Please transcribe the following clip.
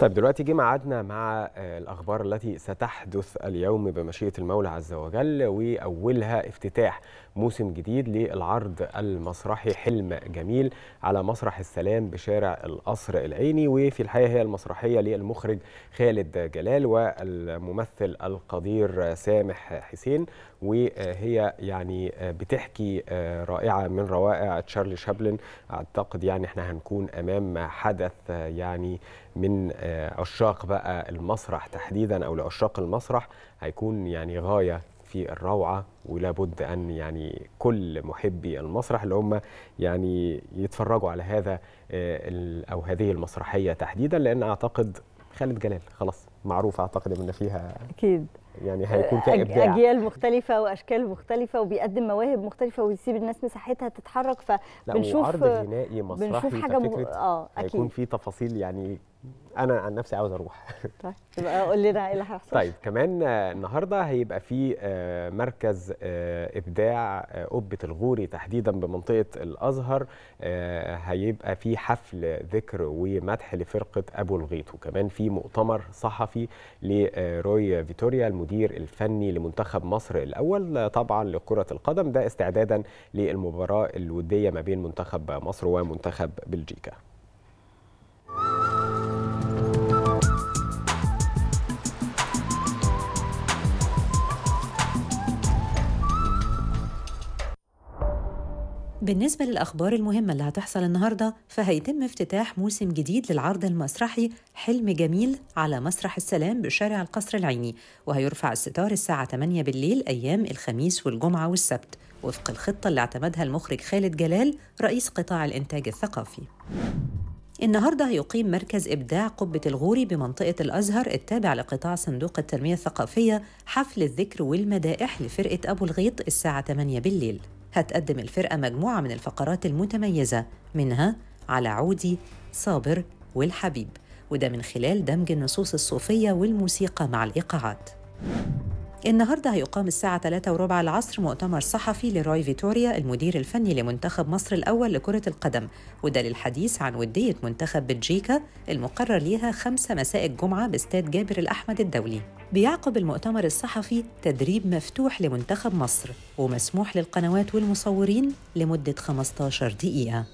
طيب دلوقتي جه ميعادنا مع الأخبار التي ستحدث اليوم بمشيئة المولى عز وجل وأولها افتتاح موسم جديد للعرض المسرحي حلم جميل على مسرح السلام بشارع القصر العيني وفي الحقيقة هي المسرحية للمخرج خالد جلال والممثل القدير سامح حسين وهي يعني بتحكي رائعة من روائع تشارلي شابلن. أعتقد يعني إحنا هنكون أمام حدث يعني من عشاق بقى المسرح تحديدا أو لعشاق المسرح هيكون يعني غاية في الروعة ولابد أن يعني كل محبي المسرح اللي هم يعني يتفرجوا على هذا أو هذه المسرحية تحديدا لأن أعتقد خالد جلال خلاص معروف أعتقد إن فيها أكيد. يعني هيكون فيها ابداع أجيال مختلفة وأشكال مختلفة وبيقدم مواهب مختلفة ويسيب الناس مساحتها تتحرك فبنشوف عرض غنائي مسرحي بنشوف حاجة مغ... آه أكيد. هيكون في تفاصيل يعني أنا عن نفسي عاوز أروح. طيب يبقى قول لنا إيه اللي هيحصل. طيب كمان النهارده هيبقى في مركز إبداع قبة الغوري تحديدا بمنطقة الأزهر. هيبقى في حفل ذكر ومدح لفرقة أبو الغيط. وكمان في مؤتمر صحفي لروي فيتوريا المدير الفني لمنتخب مصر الأول طبعا لكرة القدم ده استعدادا للمباراة الودية ما بين منتخب مصر ومنتخب بلجيكا. بالنسبة للأخبار المهمة اللي هتحصل النهاردة فهيتم افتتاح موسم جديد للعرض المسرحي حلم جميل على مسرح السلام بشارع القصر العيني وهيرفع الستار الساعة 8 بالليل أيام الخميس والجمعة والسبت. وفق الخطة اللي اعتمدها المخرج خالد جلال رئيس قطاع الإنتاج الثقافي. النهارده هيقيم مركز إبداع قبة الغوري بمنطقة الأزهر التابع لقطاع صندوق التنمية الثقافية حفل الذكر والمدائح لفرقة أبو الغيط الساعة 8 بالليل. هتقدم الفرقة مجموعة من الفقرات المتميزة منها على عودي صابر والحبيب. وده من خلال دمج النصوص الصوفية والموسيقى مع الإيقاعات. النهارده هيقام الساعة 3 وربع العصر مؤتمر صحفي لروي فيتوريا المدير الفني لمنتخب مصر الأول لكرة القدم. وده للحديث عن ودية منتخب بلجيكا المقرر ليها خمسة مساء الجمعة بأستاد جابر الأحمد الدولي. بيعقب المؤتمر الصحفي تدريب مفتوح لمنتخب مصر ومسموح للقنوات والمصورين لمدة 15 دقيقة.